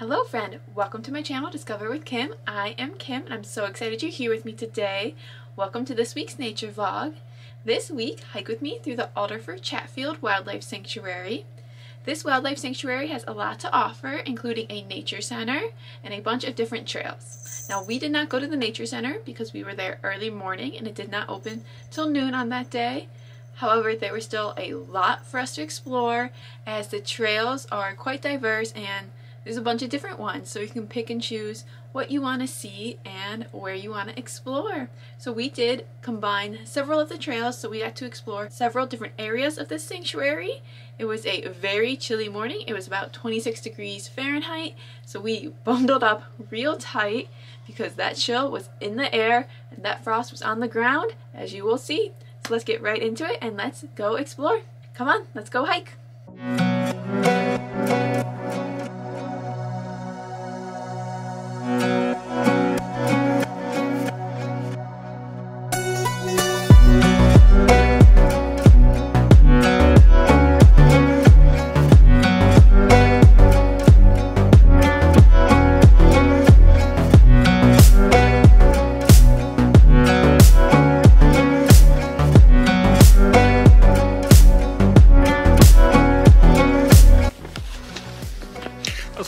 Hello friend, welcome to my channel Discover with Kim. I am Kim and I'm so excited you're here with me today. Welcome to this week's nature vlog. This week, hike with me through the Alderfer Chatfield Wildlife Sanctuary. This wildlife sanctuary has a lot to offer, including a nature center and a bunch of different trails. Now, we did not go to the nature center because we were there early morning and it did not open till noon on that day. However, there was still a lot for us to explore as the trails are quite diverse and there's a bunch of different ones, so you can pick and choose what you want to see and where you want to explore. So we did combine several of the trails, so we got to explore several different areas of this sanctuary. It was a very chilly morning. It was about 26 degrees Fahrenheit, so we bundled up real tight because that chill was in the air and that frost was on the ground, as you will see. So let's get right into it and let's go explore. Come on, let's go hike.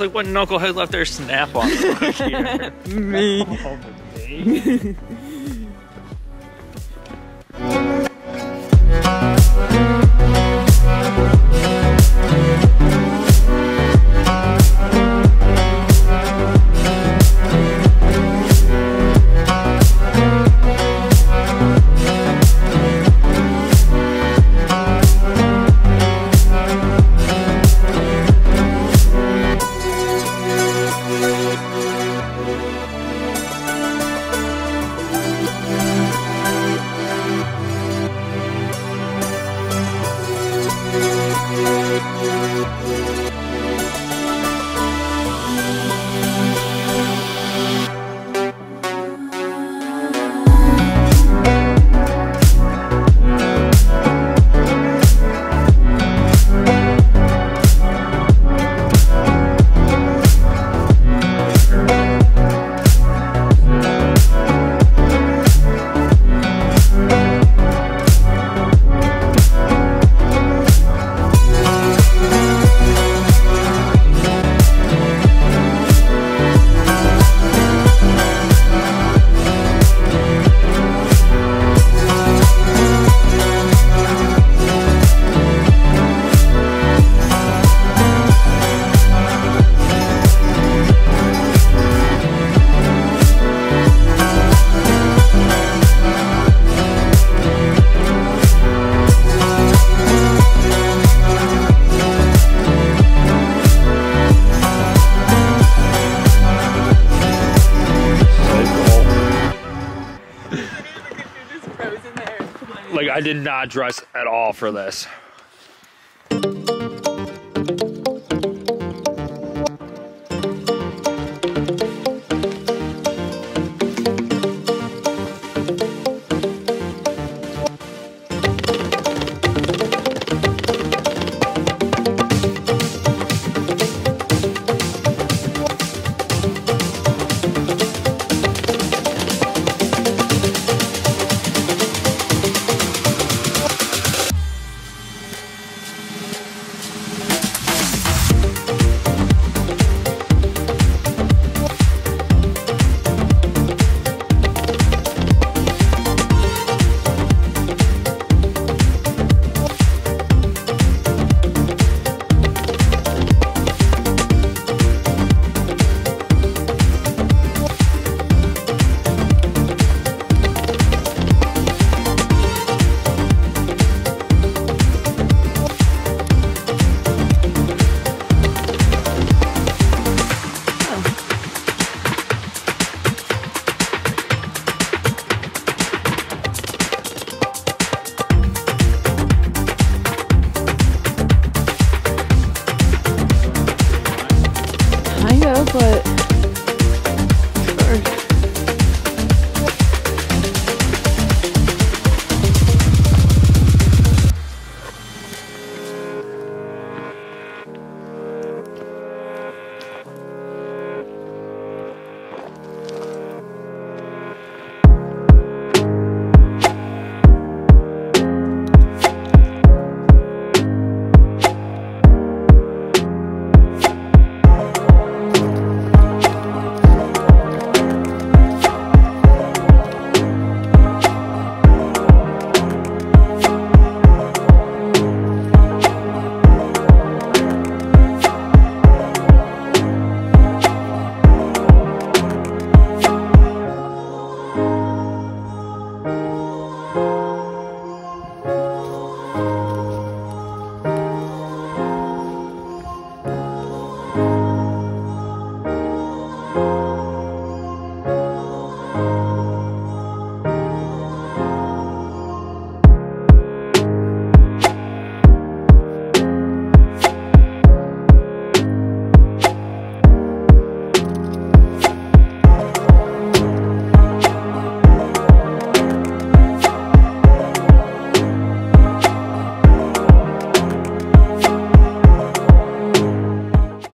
Like, what knucklehead left their snap on the here? Me. Música Like I did not dress at all for this.